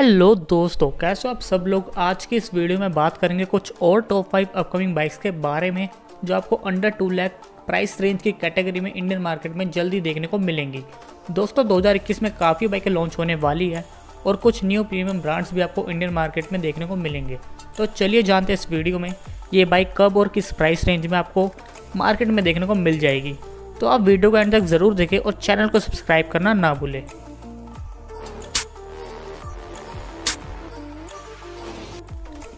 Hello दोस्तों, कैसे हो आप सब लोग? आज की इस वीडियो में बात करेंगे कुछ और टॉप फाइव अपकमिंग बाइक्स के बारे में, जो आपको under two lakh price range की कैटेगरी में इंडियन मार्केट में जल्दी देखने को मिलेंगी। दोस्तों 2021 में काफ़ी बाइकें लॉन्च होने वाली है और कुछ न्यू प्रीमियम ब्रांड्स भी आपको इंडियन मार्केट में देखने को मिलेंगे। तो चलिए जानते हैं इस वीडियो में, ये बाइक कब और किस प्राइस रेंज में आपको मार्केट में देखने को मिल जाएगी। तो आप वीडियो को एंड तक ज़रूर देखें और चैनल को सब्सक्राइब करना ना भूलें।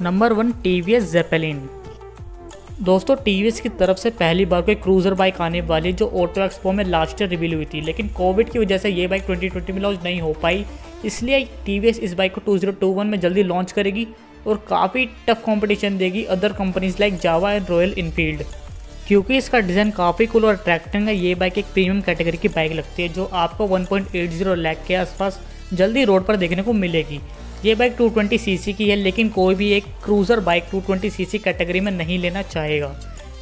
Number one T V S Zeppelin दोस्तों, टीवीएस की तरफ़ से पहली बार कोई क्रूज़र बाइक आने वाली जो ऑटो एक्सपो में लास्ट ईयर रिवील हुई थी। लेकिन कोविड की वजह से ये बाइक 2020 में लॉन्च नहीं हो पाई। इसलिए टीवीएस इस बाइक को 2021 में जल्दी लॉन्च करेगी और काफ़ी टफ कंपटीशन देगी other companies like Jawa and Royal Enfield क्योंकि इसका डिज़ाइन काफ़ी कूल और अट्रैक्टिंग है, ये बाइक एक प्रीमियम कैटेगरी की बाइक लगती है, जो आपको 1.80 लाख के आसपास जल्दी रोड पर देखने को मिलेगी। ये बाइक 220 सीसी की है, लेकिन कोई भी एक क्रूज़र बाइक 220 सीसी कैटेगरी में नहीं लेना चाहेगा।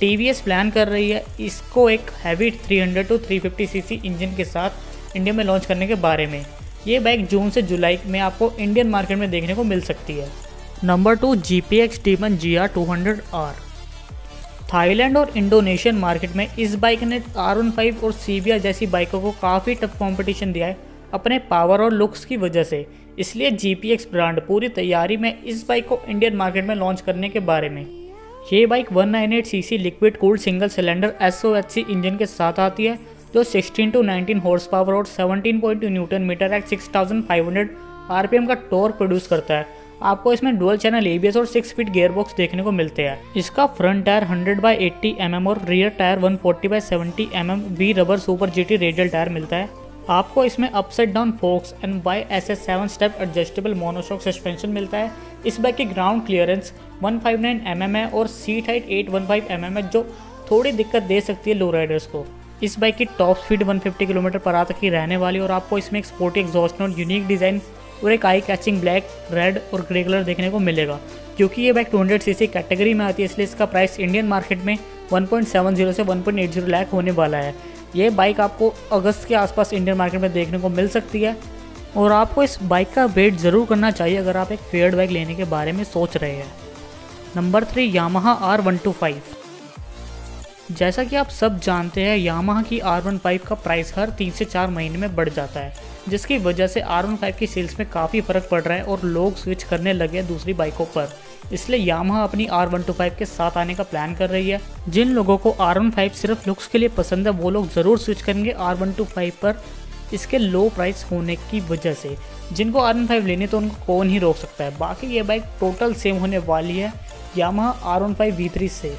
टी प्लान कर रही है, इसको एक हैवी 300 टू 350 सीसी इंजन के साथ इंडिया में लॉन्च करने के बारे में। ये बाइक जून से जुलाई में आपको इंडियन मार्केट में देखने को मिल सकती है। Number two G P X Demon G R two hundred R Thailand और इंडोनेशियन मार्केट में इस बाइक ने आर वन फाइव और सी जैसी बाइकों को काफ़ी टफ कंपटीशन दिया है। अपने पावर और लुक्स की वजह से। इसलिए जीपीएक्स ब्रांड पूरी तैयारी में इस बाइक को इंडियन मार्केट में लॉन्च करने के बारे में। ये bike 198 cc liquid cooled single cylinder SOHC engine के साथ आती है, जो 16 टू 19 हॉर्स पावर और 17.2 न्यूटन मीटर एक्ट 6500 आरपीएम का टॉर्क प्रोड्यूस करता है। आपको इसमें डुअल चैनल एबीएस और सिक्स फीट गेयर बॉक्स देखने को मिलते हैं। इसका front tyre 100 by eighty M और rear tyre 140 by seventy M M Vee Rubber super GT radial tyre मिलता है। आपको इसमें upside down forks and Y S S seven step adjustable monoshock suspension मिलता है। इस बाइक की ग्राउंड क्लियरेंस 159 फाइव mm है और सीट हाइट 815 mm है, जो थोड़ी दिक्कत दे सकती है लो राइडर्स को। इस बाइक की टॉप स्पीड 150 किलोमीटर पर आ तक की रहने वाली और आपको इसमें एक स्पोर्टी एग्जॉस्ट और यूनिक डिज़ाइन और एक आई कैचिंग ब्लैक रेड और ग्रे कलर देखने को मिलेगा। क्योंकि ये बाइक 200 सीसी कैटेगरी में आती है, इसलिए इसका प्राइस इंडियन मार्केट में 1.70 से 1.80 लाख होने वाला है। ये बाइक आपको अगस्त के आसपास इंडियन मार्केट में देखने को मिल सकती है। और आपको इस बाइक का वेट ज़रूर करना चाहिए अगर आप एक फेयर बाइक लेने के बारे में सोच रहे हैं। Number three, Yamaha R one two five. जैसा कि आप सब जानते हैं, यामाहा की आर वन फाइव का प्राइस हर तीन से चार महीने में बढ़ जाता है, जिसकी वजह से आर वन फाइव की सेल्स में काफ़ी फ़र्क पड़ रहा है और लोग स्विच करने लगे हैं दूसरी बाइकों पर। इसलिए यामाहा अपनी आर वन टू फाइव के साथ आने का प्लान कर रही है। जिन लोगों को आर वन फाइव सिर्फ़ लुक्स के लिए पसंद है, वो लोग ज़रूर स्विच करेंगे आर वन टू फाइव पर इसके लो प्राइस होने की वजह से। जिनको आर फाइव लेने तो उनको कौन ही रोक सकता है? बाकी ये बाइक टोटल सेम होने वाली है Yamaha R one five V three से।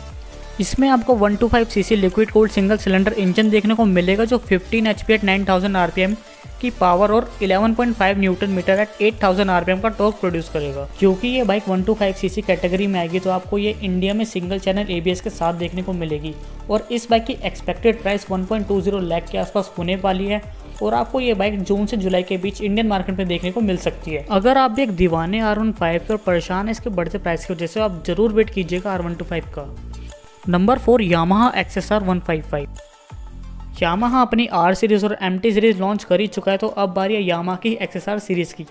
इसमें आपको 125 cc liquid cooled single cylinder engine देखने को मिलेगा जो 15 H P at nine thousand R P M की पावर और 11.5 न्यूटन मीटर एट 8000 आरपीएम का टॉर्क प्रोड्यूस करेगा। क्योंकि ये बाइक 125 सीसी कैटेगरी में आएगी तो आपको ये इंडिया में सिंगल चैनल एबीएस के साथ देखने को मिलेगी। और इस बाइक की एक्सपेक्टेड प्राइस 1.20 लाख के आसपास होने वाली है और आपको ये बाइक जून से जुलाई के बीच इंडियन मार्केट में देखने को मिल सकती है। अगर आप भी एक दीवाने आर वन फाइव और परेशान है, इसके बढ़ते प्राइस की वजह से आप ज़रूर वेट कीजिएगा आर वन टू फाइव का। Number four Yamaha X S R one five five Yamaha अपनी आर सीरीज़ और एमटी सीरीज़ लॉन्च कर ही चुका है तो अब बारी है यामा की एक्स आर सीरीज़ की।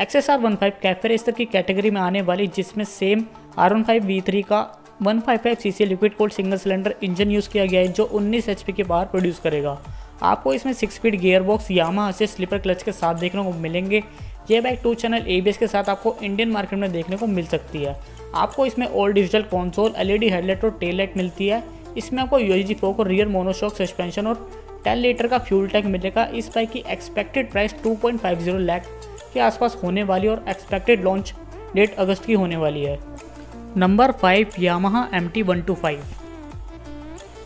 X R one five cafe racer की कैटेगरी में आने वाली, जिसमें same R one five V three का one five five C C liquid cooled single cylinder engine use किया गया है, जो उन्नीस एच के पावर प्रोड्यूस करेगा। आपको इसमें six speed gear box Yamaha से स्लीपर क्लच के साथ देखने को मिलेंगे। ये बाइक टू चैनल एबीएस के साथ आपको इंडियन मार्केट में देखने को मिल सकती है। आपको इसमें all digital console LED headlight और टेल लाइट मिलती है। इसमें आपको यू जी को रियर मोनोशॉक सस्पेंशन और 10 लीटर का फ्यूल टैंक मिलेगा। इस बाइक की एक्सपेक्टेड प्राइस 2.50 लाख के आसपास होने वाली और एक्सपेक्टेड लॉन्च डेट अगस्त की होने वाली है। Number five Yamaha M T one two five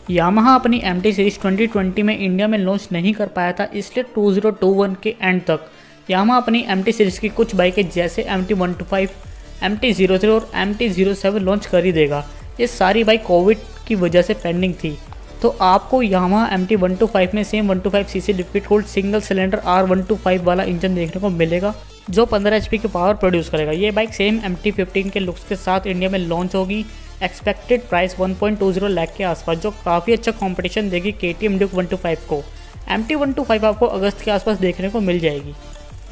Yamaha अपनी एम टी सीरीज़ 2020 में इंडिया में लॉन्च नहीं कर पाया था, इसलिए 2021 के एंड तक यामा अपनी एम टी सीरीज़ की कुछ बाइकें जैसे M T one two five M T zero three और M T zero seven launch कर ही देगा। ये सारी बाइक कोविड की वजह से पेंडिंग थी। तो आपको Yamaha M T one two five में same one two five C C liquid cooled single cylinder R one two five वाला इंजन देखने को मिलेगा, जो 15 एच की पावर प्रोड्यूस करेगा। ये bike same M T fifteen के लुक्स के साथ इंडिया में लॉन्च होगी एक्सपेक्टेड प्राइस 1.20 लाख के आसपास, जो काफ़ी अच्छा कंपटीशन देगी K T M Duke one को। एम टी वन आपको अगस्त के आसपास देखने को मिल जाएगी।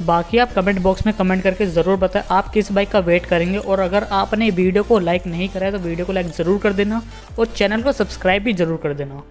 बाकी आप कमेंट बॉक्स में कमेंट करके ज़रूर बताएँ, आप किस बाइक का वेट करेंगे और अगर आपने वीडियो को लाइक नहीं करा है तो वीडियो को लाइक ज़रूर कर देना और चैनल को सब्सक्राइब भी ज़रूर कर देना।